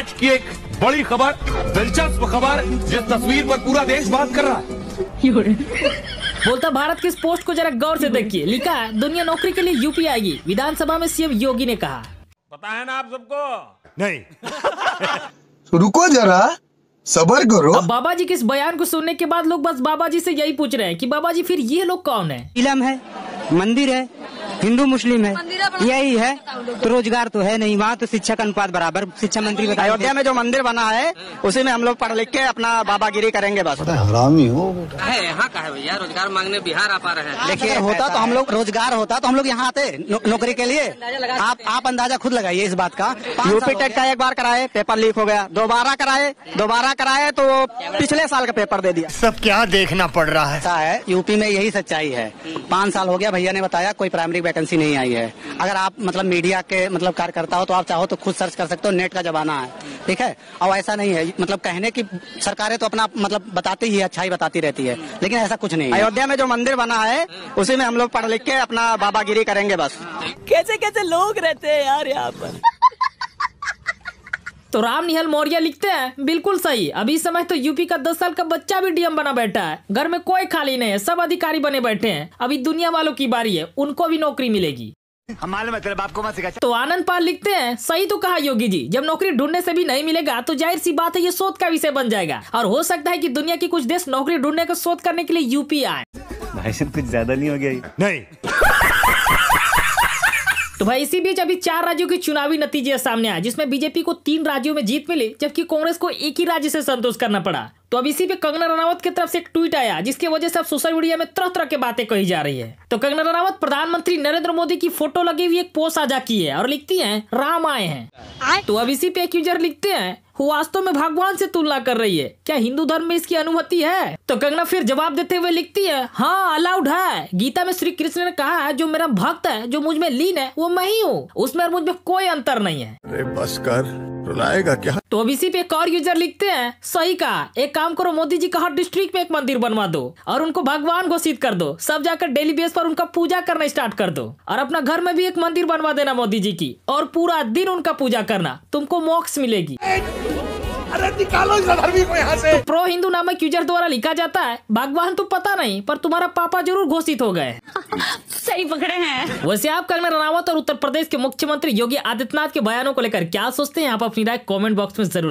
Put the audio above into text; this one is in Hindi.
आज की एक बड़ी खबर दिलचस्प खबर जिस तस्वीर पर पूरा देश बात कर रहा है। बोलता भारत की इस पोस्ट को जरा गौर से देखिए। लिखा है दुनिया नौकरी के लिए यूपी आएगी। विधानसभा में सीएम योगी ने कहा। पता है ना आप सबको? नहीं। रुको जरा सबर करो। अब बाबा जी के इस बयान को सुनने के बाद लोग बस बाबा जी से यही पूछ रहे हैं कि बाबा जी फिर ये लोग कौन है? इलम है मंदिर है हिंदू मुस्लिम है। यही है। तो रोज़गार तो है नहीं वहाँ तो शिक्षा का अनुपात बराबर। शिक्षा मंत्री बताया अयोध्या में जो मंदिर बना है उसी में हम लोग पढ़ लिख के अपना बाबागिरी करेंगे बस। हरामी हो। यहाँ का है भैया? रोज़गार मांगने बिहार आ पा रहे हैं। देखिए होता तो हम लोग रोज़गार होता तो हम लोग यहाँ आते नौकरी के लिए। आप आप अंदाज़ा खुद लगाइए इस बात का। यूपी टेट का एक बार कराए पेपर लीक हो गया। दोबारा कराए दोबारा कराए तो पिछले साल का पेपर दे दिया। सब क्या देखना पड़ रहा है। है यूपी में यही सच्चाई है। पाँच साल हो गया भैया ने बताया कोई प्राइमरी वैकेंसी नहीं आई है। अगर आप मतलब मीडिया के मतलब कार्यकर्ता हो तो आप चाहो तो खुद सर्च कर सकते हो नेट का जमाना है। ठीक है? और ऐसा नहीं है। मतलब कहने की सरकारें तो अपना मतलब बताती ही है अच्छाई बताती रहती है। लेकिन ऐसा कुछ नहीं है। अयोध्या में जो मंदिर बना है उसी में हम लोग पढ़ लिख के अपना बाबागिरी करेंगे बस। कैसे कैसे लोग रहते हैं यार यहाँ पर? तो राम निहल मौर्य लिखते हैं बिल्कुल सही। अभी समय तो यूपी का दस साल का बच्चा भी डीएम बना बैठा है। घर में कोई खाली नहीं है सब अधिकारी बने बैठे हैं। अभी दुनिया वालों की बारी है उनको भी नौकरी मिलेगी। हमारे मतलब मत सिखा। तो आनंद पाल लिखते हैं सही तो कहा योगी जी जब नौकरी ढूँढने से भी नहीं मिलेगा तो ज़ाहिर सी बात है ये शोध का विषय बन जाएगा। और हो सकता है कि दुनिया के कुछ देश नौकरी ढूँढने का शोध करने के लिए यूपी आए। भाई कुछ ज़्यादा नहीं हो गया नहीं। तो भाई इसी बीच अभी चार राज्यों के चुनावी नतीजे सामने आए, जिसमें बीजेपी को तीन राज्यों में जीत मिली, जबकि कांग्रेस को एक ही राज्य से संतोष करना पड़ा। तो अब इसी पे कंगना रनावत की तरफ़ से एक ट्वीट आया जिसकी वजह से अब सोशल मीडिया में तरह तरह की बातें कही जा रही है। तो कंगना रनावत प्रधानमंत्री नरेंद्र मोदी की फ़ोटो लगी हुई एक पोस्ट साझा की है और लिखती है राम आए हैं। तो अब इसी पे एक यूज़र लिखते हैं वो वास्तव में भगवान से तुलना कर रही है। क्या हिंदू धर्म में इसकी अनुमति है? तो कंगना फिर जवाब देते हुए लिखती है हाँ अलाउड है। गीता में श्री कृष्ण ने कहा है जो मेरा भक्त है जो मुझमें लीन है वो मैं ही हूँ। उसमें और मुझमें कोई अंतर नहीं है। अरे बस कर। रुलाएगा क्या? तो अब इसी पे एक और यूज़र लिखते हैं सही कहा। एक काम करो मोदी जी का हर डिस्ट्रिक्ट में एक मंदिर बनवा दो और उनको भगवान घोषित कर दो। सब जाकर डेली बेस पर उनका पूजा करना स्टार्ट कर दो और अपना घर में भी एक मंदिर बनवा देना मोदी जी की और पूरा दिन उनका पूजा करना। तुमको मोक्ष मिलेगी। अरे निकालो इस अधर्मी को यहाँ से। प्रो हिंदू नामक यूज़र द्वारा लिखा जाता है भगवान तो पता नहीं पर तुम्हारा पापा ज़रूर घोषित हो गए। सही पकड़े हैं वैसे आप कंगना रनावत और उत्तर प्रदेश के मुख्यमंत्री योगी आदित्यनाथ के बयानों को लेकर क्या सोचते हैं, आप अपनी राय कॉमेंट बॉक्स में ज़रूर।